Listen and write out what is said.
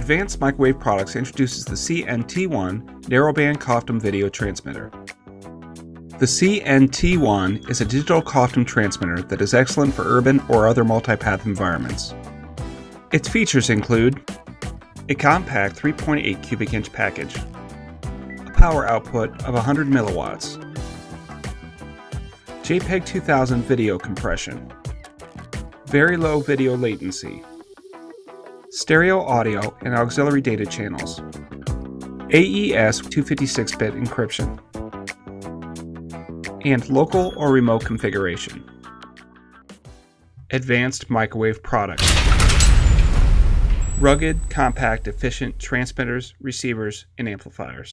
Advanced Microwave Products introduces the CNT1 narrowband COFDM video transmitter. The CNT1 is a digital COFDM transmitter that is excellent for urban or other multipath environments. Its features include a compact 3.8 cubic inch package, a power output of 100 milliwatts, JPEG 2000 video compression, very low video latency, stereo audio and auxiliary data channels, AES 256-bit encryption, and local or remote configuration. Advanced microwave products. Rugged, compact, efficient transmitters, receivers, and amplifiers.